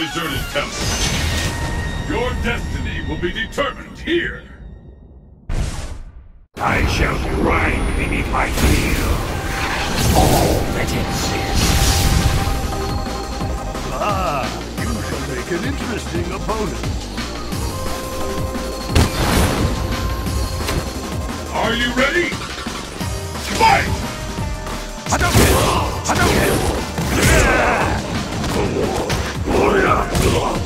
Daeda's deserted temple. Your destiny will be determined here. I shall grind beneath my heel all that exists. Ah, you shall make an interesting opponent. Are you ready? My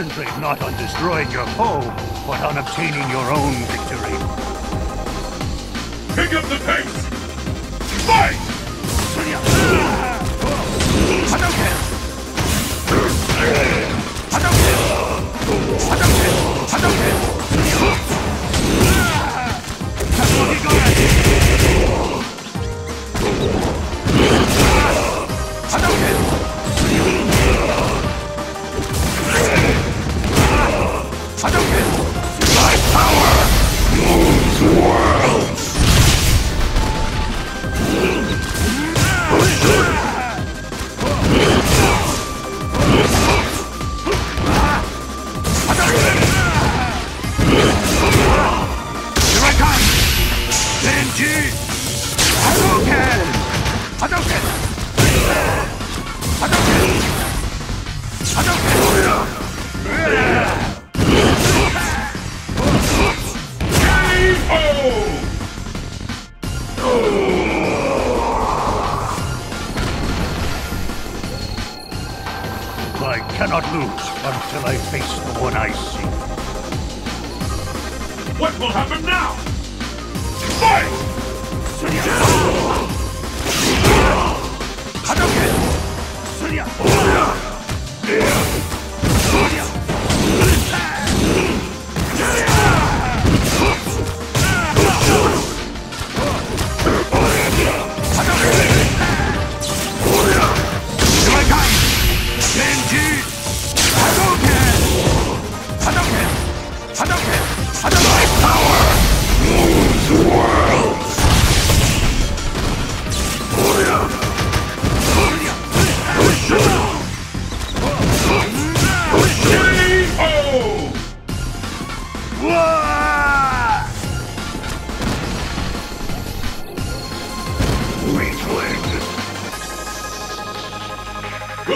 Concentrate not on destroying your foe, but on obtaining your own victory. Pick up the pace! Fight! Hadouken! I cannot lose until I face the one I see. What will happen now?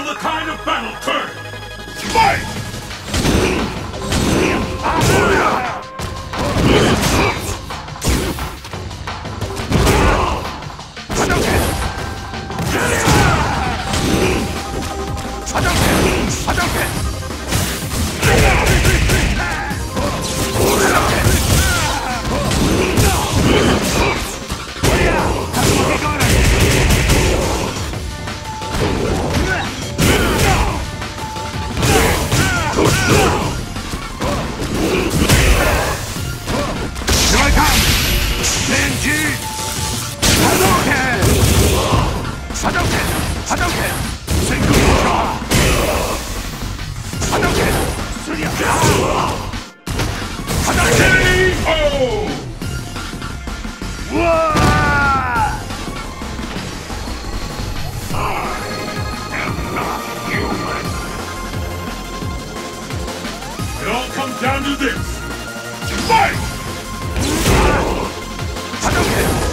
The tide of battle turn? Fight! comes down to this. Fight! Ah!